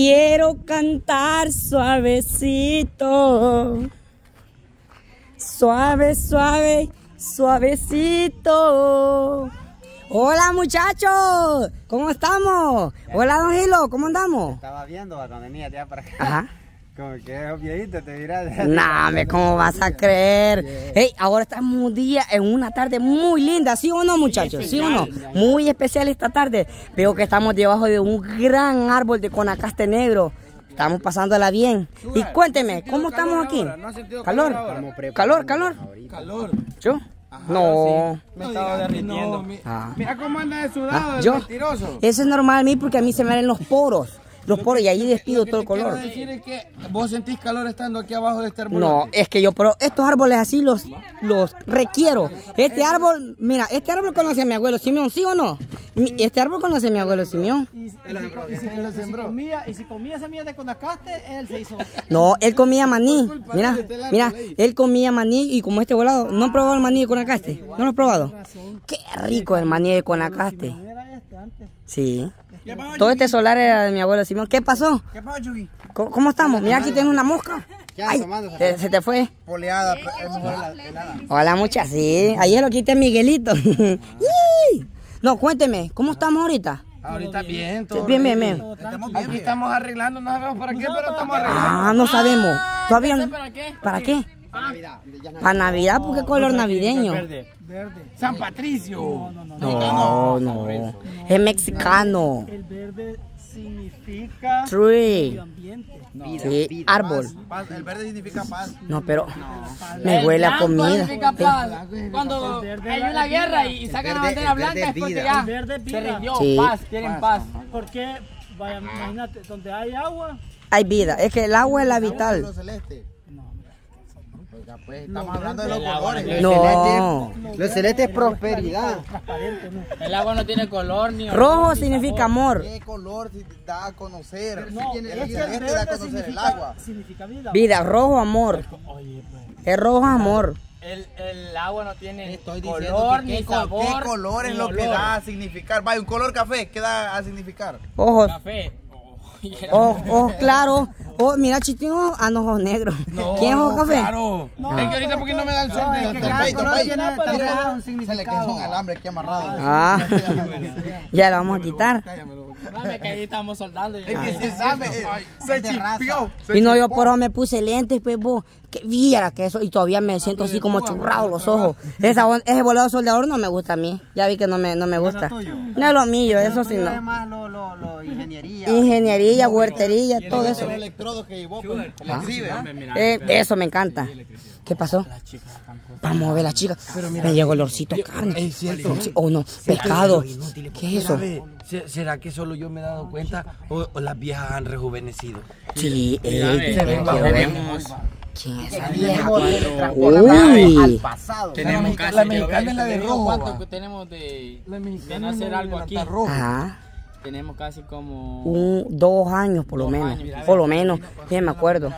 quiero cantar suavecito. Suave, suave, suavecito. Hola muchachos, ¿cómo estamos? Hola Don Gilo, ¿cómo andamos? Estaba viendo cuando venía ya para acá. Ajá. Como que es viejito, te dirás. Nah, me, ¿cómo vas a creer? Hey, ahora estamos un día en una tarde muy linda, ¿sí o no, muchachos? ¿Sí o no? Muy especial esta tarde. Veo que estamos debajo de un gran árbol de conacaste negro. Estamos pasándola bien. Y cuénteme, ¿cómo estamos aquí? ¿Calor? ¿Calor, calor? Calor. ¿Yo? No. Me estaba derritiendo. Ah. Mira cómo anda de Ah, sudado, el yo. mentiroso. Eso es normal a mí porque a mí se me ven los poros. Los poros y ahí despido todo el color. Quiero decir es que vos sentís calor estando aquí abajo de este árbol. No, es que yo, pero estos árboles así los, los requiero. Este árbol, mira, este árbol conoce a mi abuelo Simeón, ¿sí o no? Este árbol conoce a mi abuelo Simeón. Y, si, comía, y si comía semillas de conacaste, él se hizo. No, él comía maní. Mira, mira, él comía maní y como este volado, ¿no han probado el maní de Conacaste? ¿No lo han probado? Qué rico el maní de Conacaste. Era Todo este solar era de mi abuelo Simeón. ¿Qué pasó? ¿Qué pasa, Chucky? ¿Cómo, cómo estamos? Mira, aquí tengo una mosca. Ya, Ay, se, se te fue. Poleada, es mejor la helada. Hola, muchas, sí. Ayer lo quité Miguelito. No, cuénteme, ¿cómo estamos ahorita? Ahorita bien, todo. Bien, bien, bien. Estamos Aquí estamos arreglando, no sabemos para qué, pero estamos arreglando. Ah, no sabemos. Todavía no. ¿Para qué? ¿Para qué? Para Navidad, ¿por qué color navideño? Verde. San Patricio. No, no. Es mexicano. El verde significa Tree. ambiente. Sí, árbol. Paz, El verde significa paz. No, pero me huele a comida. Cuando hay una guerra y, sacan la bandera blanca es porque ya El verde es se rindió. Sí. Paz, quieren paz. Porque, vaya, imagínate, donde hay agua, Hay vida. Es que el agua es la vital. Oiga, pues, estamos hablando de los colores. No. Lo celeste es prosperidad. transparente, ¿no? El agua no tiene color ni Rojo significa amor. ¿Qué color si da a conocer? No, el es que el da a conocer el significa, agua. significa vida. Vida, rojo amor. Es rojo amor. El, el agua no tiene Estoy diciendo color que ni sabor. qué color es ni lo que olor. da a significar. Vaya, un color café, ¿qué da a significar? Ojos. Café. Oh, ojos claros. Oh, mira, chitingo. Ah, no, ojos negros. ¿Quién es ojo café? Claro. Es que ahorita porque no me da el sol. Se le quedó un alambre aquí amarrado. Ah, ya lo vamos a quitar. Dame que ahí estamos soldando. y- Es que se sabe, eh, se. Y no, yo por eso me puse lentes, pues vos. Que viera que eso. Y todavía me siento así como churrado los ojos. Esa, ese volado soldador no me gusta a mí. Ya vi que no me, no me gusta. No es lo mío, eso sí no. Además, lo, lo, lo ingeniería. Ingeniería, huertería, todo eso. Los electrodos que eso me encanta. ¿Qué pasó? Vamos a ver la chica. Me llegó el olorcito a carne. Es cierto. Sí, Oh, no. Pescado. ¿Qué es eso? ¿Sabe? ¿Se- ¿Será que solo yo me he dado cuenta o, o las viejas han rejuvenecido? Sí, eh, jóvenes. ¿Quién es esa vieja? Uy. pasado. Tenemos casi la que mexicana ver, es la de tenemos rojo, ¿Cuánto tenemos de, La de hacer algo aquí? Ajá. Tenemos casi como... Un, dos años por lo Dos menos. Por lo menos. Bien me acuerdo.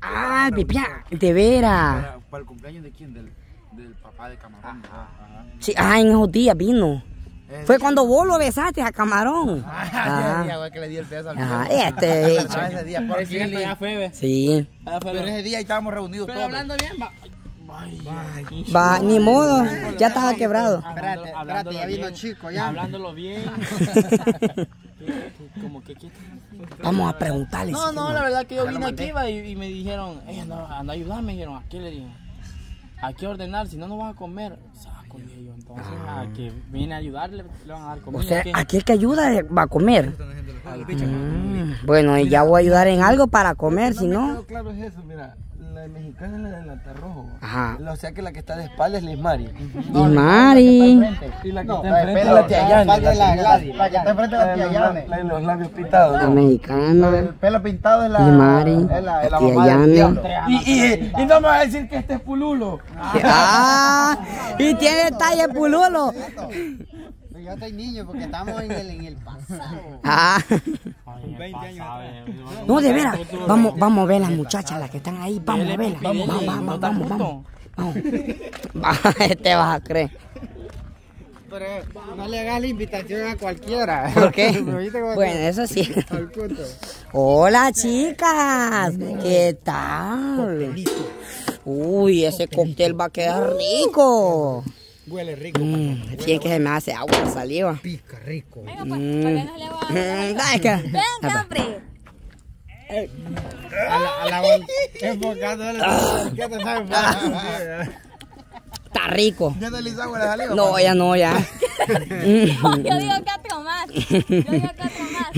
Ah, pipia. De veras. Para, el cumpleaños de quién? Del, del papá de Camarón. Sí, ah, en esos días vino. Fue cuando vos lo besaste a Camarón. Ah, Ah, güey, que le di el pedazo al Ajá, este Ah, ese día, por Kili. ya fue. Sí. Pero ese día estábamos reunidos Pero todos. hablando bien, va. Va, ni modo. Ya estaba quebrado. Espérate, espérate, ya vino chico, ya. Hablándolo bien. Como que ¿qué? Vamos a preguntarle. No, no, la verdad que yo vine aquí y, y me dijeron, "Ey, anda, anda a ayudar, me dijeron, ¿a qué le dije? ¿A qué ordenar? Si no, no vas a comer. Saco, yo. Entonces, a que viene a ayudarle, le van a dar comida. O sea, ¿qué? aquí el que ayuda va a comer. Mm, Bueno, y ya voy a ayudar en algo para comer, si no. Claro es eso, mira. La mexicana es la del antarrojo. Ajá. O sea que la que está de espalda es Liz Mari. Y Mari. Y la que No, está enfrente es pero la tía la Yani. espalda es la Gladys, la que está enfrente es la de tía Yane. la de los labios pintados. La ¿no? El mexicana. pelo pintado es la, Y Mari, es la, es la la tía mamá del Yane. Y, y, y no me vas a decir que este es Pululo. Ah, y tiene talle pululo. Yo estoy niño porque estamos en el, en el pasado. Ah. Ay, el pasado, eh. No, de veras. Vamos, vamos a ver las muchachas, las que están ahí. Vamos a verlas. Vamos, vamos, vamos, vamos. Te vas a creer. Pero no le hagas la invitación a cualquiera. ¿Por qué? ¿Me oíste cómo Bueno, eso sí. Hola, chicas. ¿Qué tal? Uy, ese cóctel va a quedar rico. Huele rico. Mm, Tiene que se me hace agua la saliva. Pica rico. Venga, pues, ¿por qué no le va a Mm, que- Venga, hombre. A la, a la enfocándole. ¿Qué te sabes? Está rico. ¿Ya te le agua la saliva? No, ya no, ya. Mm. Yo digo cuatro más. Yo digo cuatro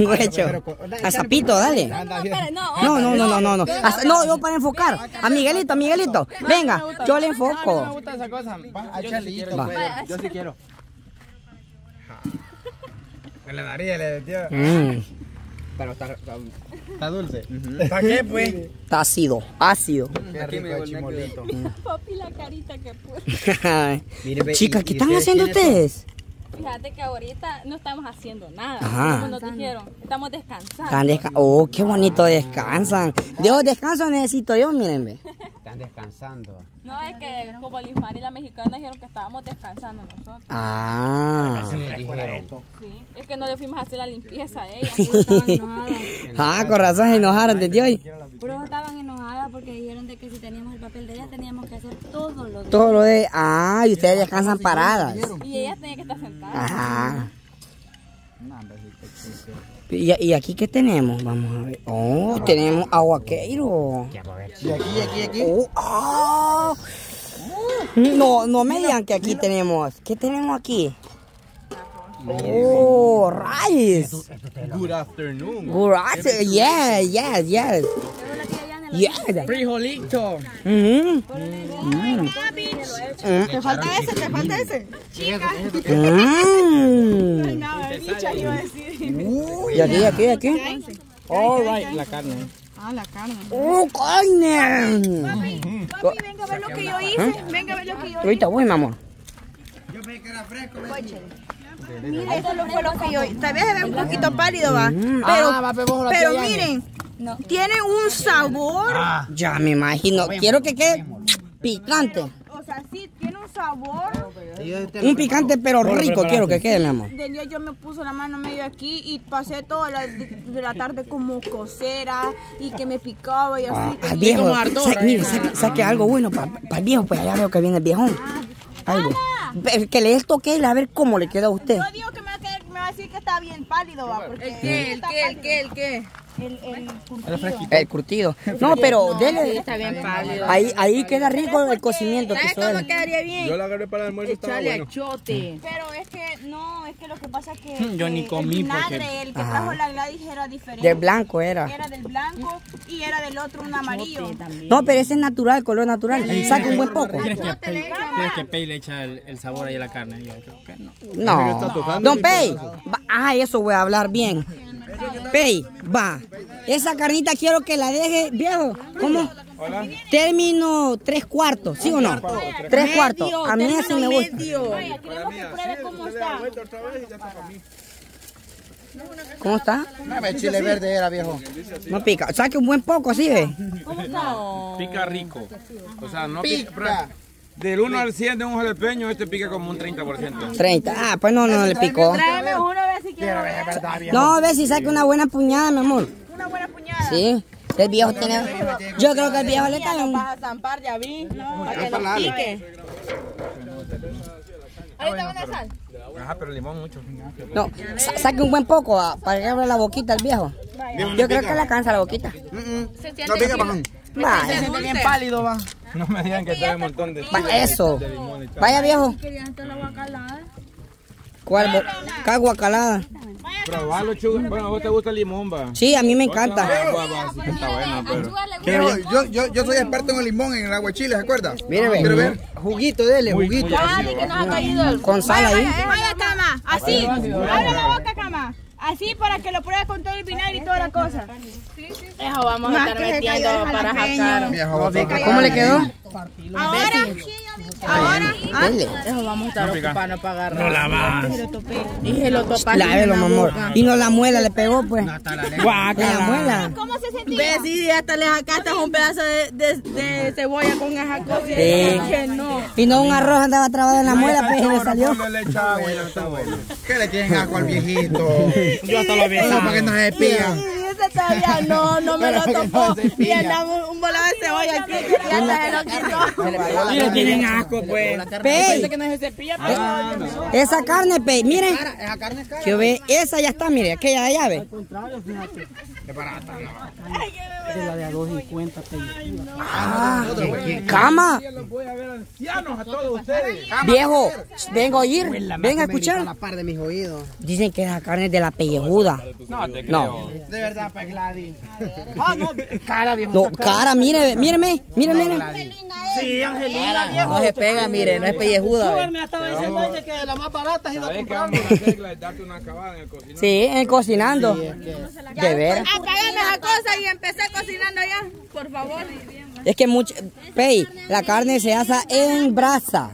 Guacho. A Zapito, dale. No, no. No, no, no, no, no, yo para enfocar. A Miguelito, a Miguelito. Venga, yo le no me enfoco. gusta esa cosa. A Chalito, Va. pues. Yo sí quiero. Me le daría, le tío. Mm, Pero está, está, está dulce. ¿Para qué, pues? Está ácido, ácido. Qué rico el chimolito. Papi, la carita que puse. Chicas, ¿qué están haciendo ustedes? Fíjate que ahorita no estamos haciendo nada. Ajá. Como nos dijeron, estamos descansando. Están desca- oh, qué bonito descansan. Dios, descanso necesito yo, miren. Están descansando. No, es que como el Ismar y la mexicana dijeron que estábamos descansando nosotros. Ah. Sí. Es que no le fuimos a hacer la limpieza a ella. Estaban enojadas. Ah, con razón se enojaron desde hoy. Pero estaban enojadas porque dijeron de que si teníamos el papel de ella teníamos que hacer todo lo de Todo lo de. Ah, y ustedes descansan paradas. Y ella tenía que estar sentada. Ajá. ¿Y, y aquí qué tenemos? Vamos a ver. Oh, tenemos aguaqueiro. Y aquí, y aquí, y aquí. Oh, ah. No, no me digan que aquí tenemos. ¿Qué tenemos aquí? Oh, rice. Good afternoon. Good rice. Yes, yes, yes. Yes. Frijolito. Mhm. ¿Te falta ese? ¿Te falta ese? Mm. No, bicha iba a decir. Y aquí, aquí, aquí. All right. La carne. Ah, la carne. ¡Oh, carne! Papi, venga a ver lo que yo hice. Venga a ver lo que yo hice. Ahorita voy, mi amor. Yo pensé que era fresco. Mira, esto no fue lo que yo hice. Tal vez se ve un poquito pálido, va. Pero, Ah, pero pero miren, tiene un sabor. Ya me imagino. Quiero que quede picante. O sea, sí, tiene un sabor. Un picante pero rico quiero que quede, mi amor. De día yo me puse la mano medio aquí y pasé toda la, de la tarde como cosera y que me picaba y así. Ah, viejo, mire, saque, saque algo bueno para el viejo, pues allá veo que viene el viejón. Algo. Ve- Que le dé el toque a ver cómo le queda a usted. Yo digo que me va a, quedar- me va a decir que está bien pálido, va. Porque ¿El qué? ¿El qué? ¿El qué? ¿El qué? El, el curtido. El curtido. No, pero dele. Está bien pálido. Ahí, ahí queda rico el cocimiento ¿Sabes cómo quedaría bien? Yo la agarré para el almuerzo. estaba Echarle bueno. achote. Pero es que no, es que lo que pasa es que Yo ni comí el porque- el que Ajá. trajo la Gladys era diferente. De blanco era. Era del blanco y era del otro un amarillo. No, pero ese es natural, color natural. Saca un buen poco. ¿Quieres que Pei, ¿quieres que Pei le echa el, el sabor ahí a la carne? Yo creo que no. No. Don Pei. va- Ah, eso voy a hablar bien. Pei, va. Esa carnita quiero que la deje, viejo. ¿Cómo? Término tres cuartos, ¿sí o no? Tres cuartos. A mí así me gusta. Vaya, queremos que pruebe cómo está. ¿Cómo está? Dame chile verde era, viejo. No pica. Saque un buen poco, ¿sí ve? Pica rico. O sea, no Pica. pica. Del 1 al 100 de un jalapeño, este pica como un 30%. 30. Ah, pues no, no le picó. Tráeme uno a ver si quiero. No, a ver si saca una buena puñada, mi amor. Una buena puñada. Sí. El viejo tiene. Yo creo que el viejo le está. Lo vas a zampar, ya vi. Para que lo pique. Ahorita van a sal. Ajá, pero limón mucho. No, sa- saque un buen poco ah, para que abra la boquita el viejo. Yo creo que le alcanza la boquita. No pica, bajón. Vaya, bien pálido, va. No me digan que trae un montón de... eso. Vaya viejo. ¿Cuál? ¿Qué guacalada? Probalo, chuga. Bueno, a vos te gusta el limón, va. Sí, a mí me encanta. Ah, pero... Yo, yo, yo soy experto en el limón, en el aguachile, ¿se acuerda? Mire, ve. ¿Quiere ver? Juguito, dele, juguito. que nos ha caído el Con sal ahí. Vaya, cama. Así. Abre la boca, cama. Así para que lo pruebe con todo el vinagre y toda la cosa. Eso vamos a estar metiendo para. Viejo, ¿Cómo le quedó? Ahora, ahora, ah, Dele. Eso vamos a estar ocupados para agarrar. No la va. Y se lo topaste Lávelo, mi amor. Y no la muela le pegó, pues. En la muela. ¿cómo se sentía? Ve, sí, hasta le sacaste un pedazo de, de, de cebolla con esa cosa. y Sí. que no. Y no un arroz andaba trabado en la muela, pues y le salió. ¿Qué le tienen agua al viejito? Yo hasta lo Eso para que no se despilla. Ese todavía no, no me lo topó. Y andaba un, un volado de cebolla aquí. Y lo tienen asco, pues. Pey, que no se cepilla, esa carne, pey, miren. Que ve, esa ya está, mire, aquella de allá, ve. Contrario, fíjate. Es la de a 2.50 películas. Ah, cama. Los voy a ver ancianos a todos ustedes. Viejo, vengo a oír, venga a escuchar. la par de mis oídos. Dicen que esa carne es de la pellejuda. No, te No, De verdad, pues Gladys. Ah, no, cara, viejo. no, cara, mire, míreme, mire, mire. Sí, Angelina, viejo. No se pega, mire, no es pellejuda. ve. Me estaba diciendo ella que la más barata es ir a ¿Sabes qué comprarla. vamos a hacer? Gladys? Darte una acabada en el cocina. Sí, en cocinando. De veras. Apagame esa cosa y empecé cocinando ya, por favor. Es que mucho, pey, la carne se asa en brasa.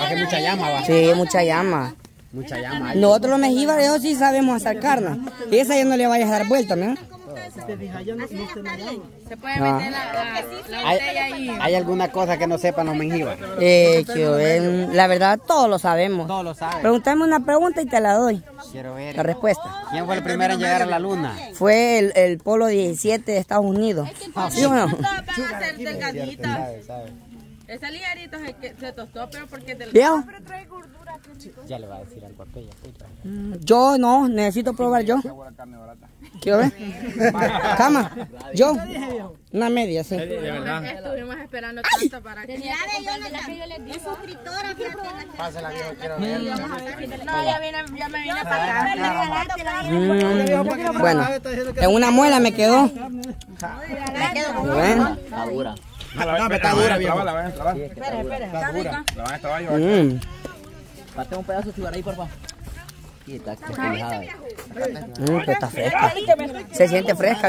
Hace mucha llama, va. Sí, mucha llama. Mucha llama. Nosotros los mejíbares sí sabemos hacer carne. Y esa ya no le vayas a dar vuelta, ¿no? Se puede Ah. meter la, la, la ¿Hay, botella ahí. hay alguna cosa que no sepan los mengíbares? Eh, que la verdad, todos lo sabemos. Todos lo saben. Pregúntame una pregunta y te la doy. Quiero ver. La respuesta. ¿Quién fue el primero en llegar a la luna? Fue el, el Polo 17 de Estados Unidos. ¿Sí o no? Todas van a ser delgaditas. Ese ligerito es el que se tostó, pero porque del Viejo, Ya le va a decir algo a aquella. yo no, necesito probar yo. Quiero ver. Cama, yo. Una media, sí. estuvimos esperando tanto para que. Pásala, viejo, quiero ver. No, ya, vine, ya me vine para acá. Mm, bueno, en una muela me quedó. Bueno, No, me está dura, viejo. La van a. Espera, espera. Está rica. La van a estrabar yo. mm, Pate un pedazo de cigarrillo, por favor. mm, está fresca. Se siente fresca, viejo.